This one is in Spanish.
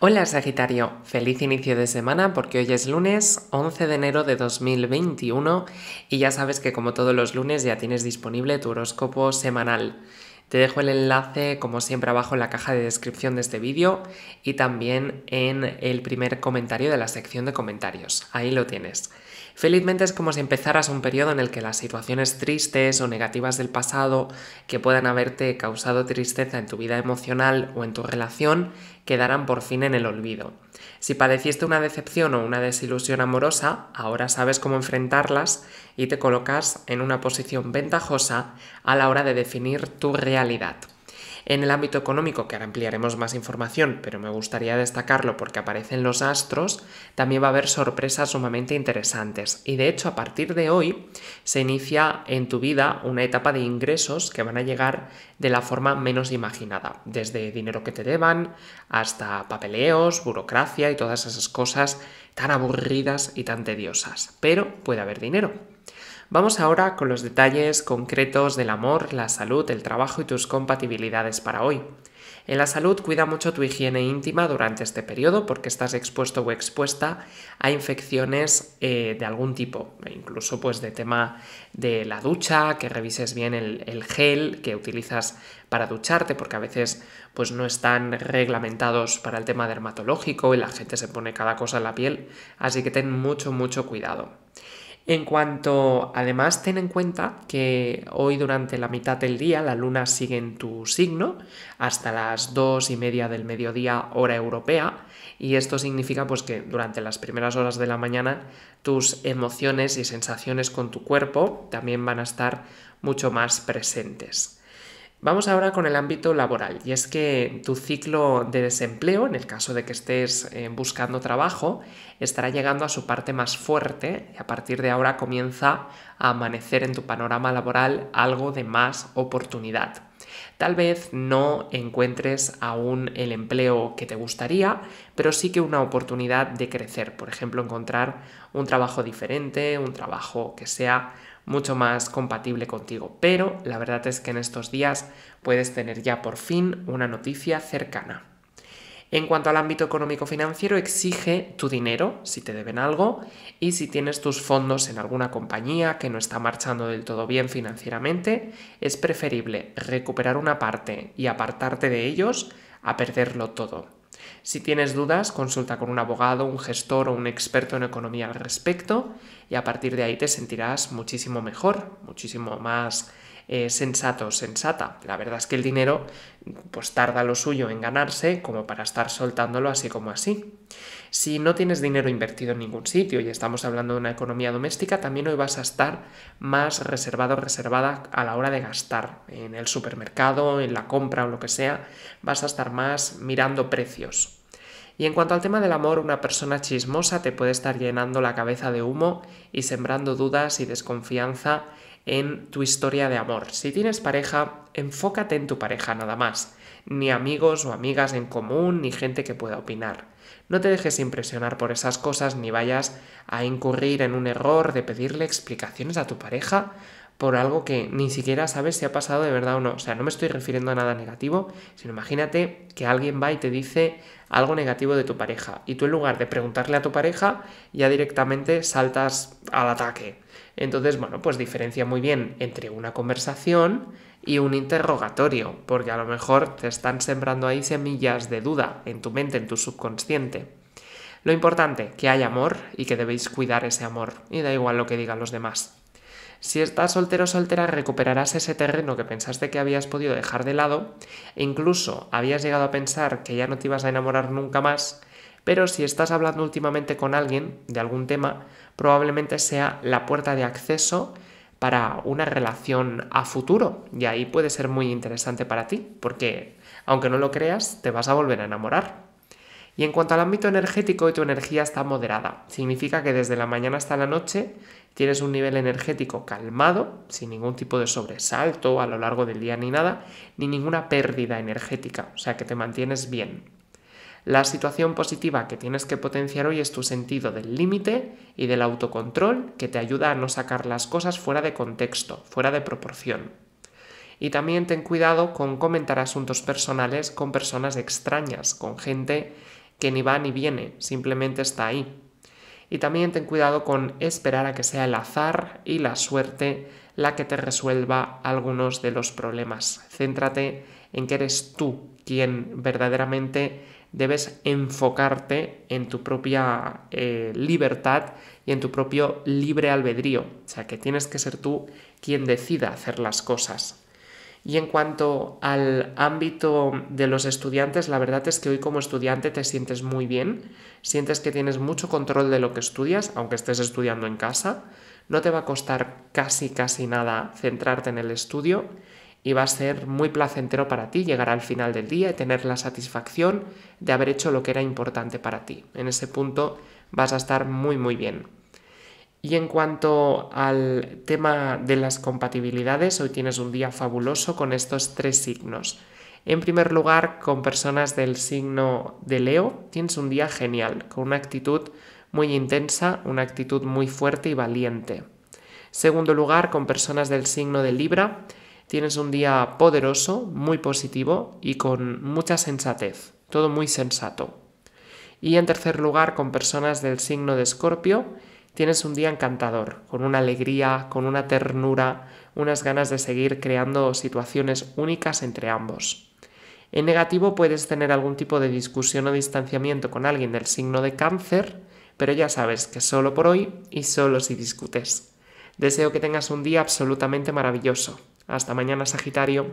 Hola Sagitario, feliz inicio de semana porque hoy es lunes 11 de enero de 2021 y ya sabes que como todos los lunes ya tienes disponible tu horóscopo semanal. Te dejo el enlace como siempre abajo en la caja de descripción de este vídeo y también en el primer comentario de la sección de comentarios. Ahí lo tienes. Felizmente es como si empezaras un periodo en el que las situaciones tristes o negativas del pasado que puedan haberte causado tristeza en tu vida emocional o en tu relación quedarán por fin en el olvido. Si padeciste una decepción o una desilusión amorosa, ahora sabes cómo enfrentarlas y te colocas en una posición ventajosa a la hora de definir tu realidad. En el ámbito económico, que ahora ampliaremos más información, pero me gustaría destacarlo porque aparecen los astros, también va a haber sorpresas sumamente interesantes. Y de hecho, a partir de hoy se inicia en tu vida una etapa de ingresos que van a llegar de la forma menos imaginada, desde dinero que te deban hasta papeleos, burocracia y todas esas cosas tan aburridas y tan tediosas. Pero puede haber dinero. Vamos ahora con los detalles concretos del amor, la salud, el trabajo y tus compatibilidades para hoy. En la salud cuida mucho tu higiene íntima durante este periodo porque estás expuesto o expuesta a infecciones eh, de algún tipo, e incluso pues de tema de la ducha, que revises bien el, el, gel que utilizas para ducharte porque a veces pues no están reglamentados para el tema dermatológico y la gente se pone cada cosa en la piel, así que ten mucho mucho cuidado. En cuanto, además, ten en cuenta que hoy durante la mitad del día la luna sigue en tu signo hasta las dos y media del mediodía hora europea y esto significa pues que durante las primeras horas de la mañana tus emociones y sensaciones con tu cuerpo también van a estar mucho más presentes. Vamos ahora con el ámbito laboral, y es que tu ciclo de desempleo, en el caso de que estés eh, buscando trabajo, estará llegando a su parte más fuerte y a partir de ahora comienza a amanecer en tu panorama laboral algo de más oportunidad. Tal vez no encuentres aún el empleo que te gustaría, pero sí que una oportunidad de crecer. Por ejemplo, encontrar un trabajo diferente, un trabajo que sea mucho más compatible contigo. Pero la verdad es que en estos días puedes tener ya por fin una noticia cercana. En cuanto al ámbito económico financiero, exige tu dinero si te deben algo y si tienes tus fondos en alguna compañía que no está marchando del todo bien financieramente, es preferible recuperar una parte y apartarte de ellos a perderlo todo. Si tienes dudas, consulta con un abogado, un gestor o un experto en economía al respecto y a partir de ahí te sentirás muchísimo mejor, muchísimo más eh, sensato, sensata. La verdad es que el dinero pues tarda lo suyo en ganarse como para estar soltándolo así como así. Si no tienes dinero invertido en ningún sitio y estamos hablando de una economía doméstica, también hoy vas a estar más reservado, reservada a la hora de gastar en el supermercado, en la compra o lo que sea, vas a estar más mirando precios. Y en cuanto al tema del amor, una persona chismosa te puede estar llenando la cabeza de humo y sembrando dudas y desconfianza en tu historia de amor. Si tienes pareja, enfócate en tu pareja nada más, ni amigos o amigas en común, ni gente que pueda opinar. No te dejes impresionar por esas cosas ni vayas a incurrir en un error de pedirle explicaciones a tu pareja por algo que ni siquiera sabes si ha pasado de verdad o no. O sea, no me estoy refiriendo a nada negativo, sino imagínate que alguien va y te dice algo negativo de tu pareja y tú en lugar de preguntarle a tu pareja ya directamente saltas al ataque. Entonces, bueno, pues diferencia muy bien entre una conversación y un interrogatorio, porque a lo mejor te están sembrando ahí semillas de duda en tu mente, en tu subconsciente. Lo importante, que hay amor y que debéis cuidar ese amor, y da igual lo que digan los demás. Si estás soltero o soltera, recuperarás ese terreno que pensaste que habías podido dejar de lado, e incluso habías llegado a pensar que ya no te ibas a enamorar nunca más, pero si estás hablando últimamente con alguien de algún tema, probablemente sea la puerta de acceso para una relación a futuro y ahí puede ser muy interesante para ti, porque aunque no lo creas, te vas a volver a enamorar. Y en cuanto al ámbito energético, tu energía está moderada. Significa que desde la mañana hasta la noche tienes un nivel energético calmado, sin ningún tipo de sobresalto a lo largo del día ni nada, ni ninguna pérdida energética, o sea que te mantienes bien. La situación positiva que tienes que potenciar hoy es tu sentido del límite y del autocontrol que te ayuda a no sacar las cosas fuera de contexto, fuera de proporción. Y también ten cuidado con comentar asuntos personales con personas extrañas, con gente que ni va ni viene, simplemente está ahí. Y también ten cuidado con esperar a que sea el azar y la suerte la que te resuelva algunos de los problemas. Céntrate en que eres tú quien verdaderamente debes enfocarte en tu propia eh, libertad y en tu propio libre albedrío. O sea, que tienes que ser tú quien decida hacer las cosas. Y en cuanto al ámbito de los estudiantes, la verdad es que hoy como estudiante te sientes muy bien, sientes que tienes mucho control de lo que estudias, aunque estés estudiando en casa, no te va a costar casi casi nada centrarte en el estudio y va a ser muy placentero para ti llegar al final del día y tener la satisfacción de haber hecho lo que era importante para ti. En ese punto vas a estar muy muy bien. Y en cuanto al tema de las compatibilidades, hoy tienes un día fabuloso con estos tres signos. En primer lugar, con personas del signo de Leo, tienes un día genial, con una actitud muy intensa, una actitud muy fuerte y valiente. Segundo lugar, con personas del signo de Libra, tienes un día poderoso, muy positivo y con mucha sensatez, todo muy sensato. Y en tercer lugar, con personas del signo de Escorpio, tienes un día encantador, con una alegría, con una ternura, unas ganas de seguir creando situaciones únicas entre ambos. En negativo puedes tener algún tipo de discusión o distanciamiento con alguien del signo de cáncer, pero ya sabes que solo por hoy y solo si discutes. Deseo que tengas un día absolutamente maravilloso. Hasta mañana, Sagitario.